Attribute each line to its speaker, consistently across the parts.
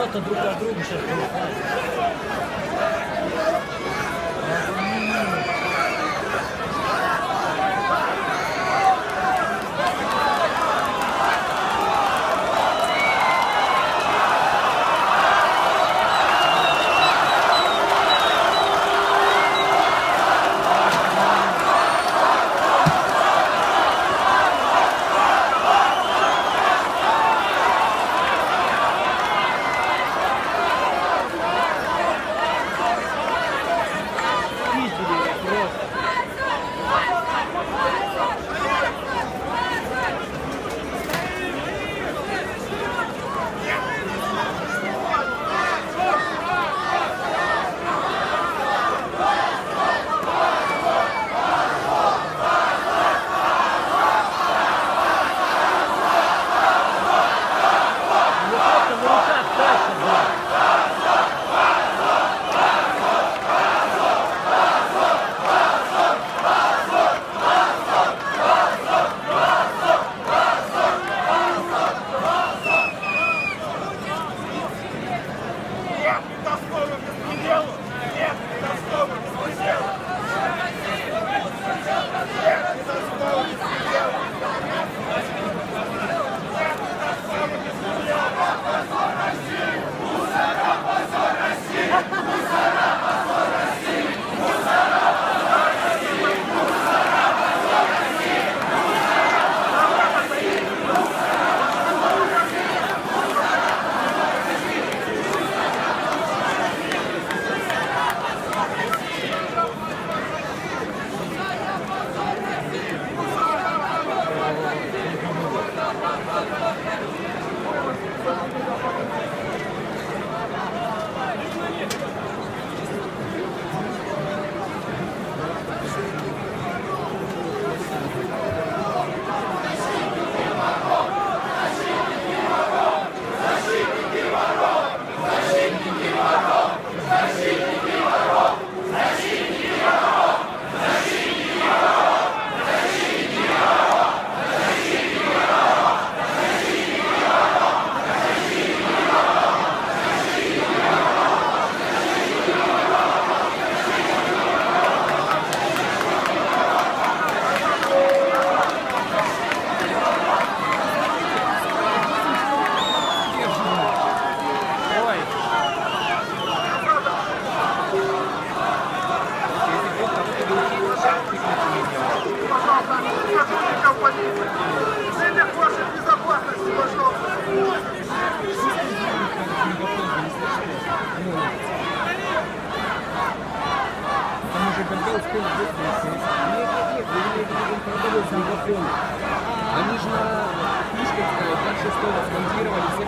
Speaker 1: просто друг от друга сейчас
Speaker 2: Они же на ставят, как шестого смонтировали, все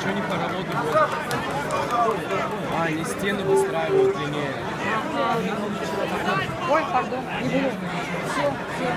Speaker 2: Что не поработают? А, они стены выстраивают длиннее.
Speaker 3: Ой, пардон, не буду. Все, все.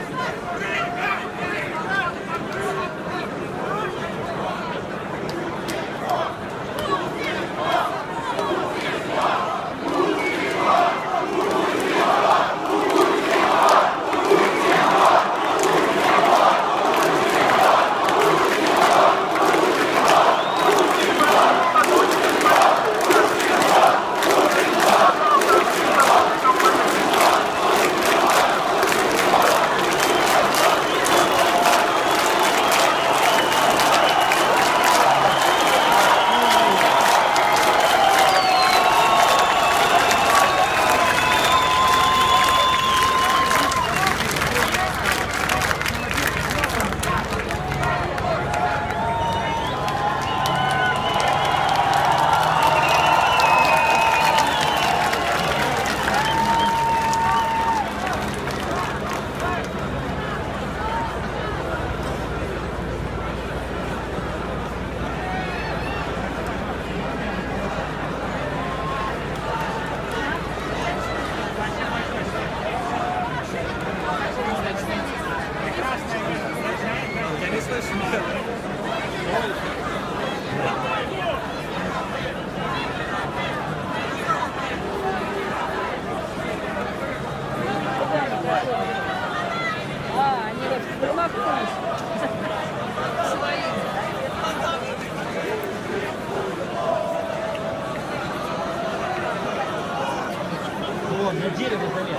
Speaker 1: На дерево залез.